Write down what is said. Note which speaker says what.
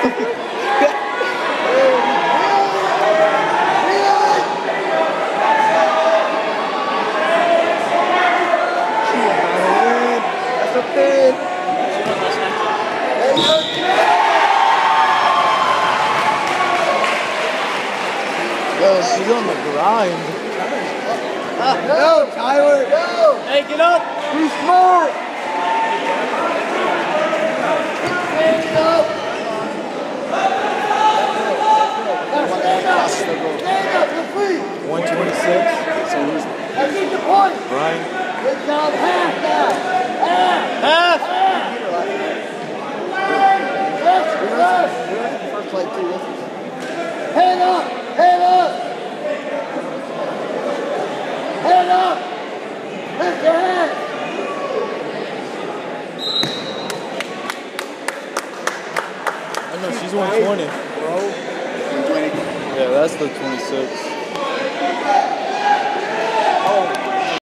Speaker 1: Yo, she's on the grind. Yo, Tyler! Yo!
Speaker 2: Hey, get up!
Speaker 1: Be smart!
Speaker 3: 126. So who's
Speaker 1: That's the point.
Speaker 3: Brian?
Speaker 1: Good job. Half now. Half.
Speaker 2: Half!
Speaker 1: Rest, rest.
Speaker 4: First play two.
Speaker 1: Head up. Head up. Head up. Lift your head.
Speaker 3: I know she's 120.
Speaker 4: bro. 120.
Speaker 3: Yeah, that's the 26.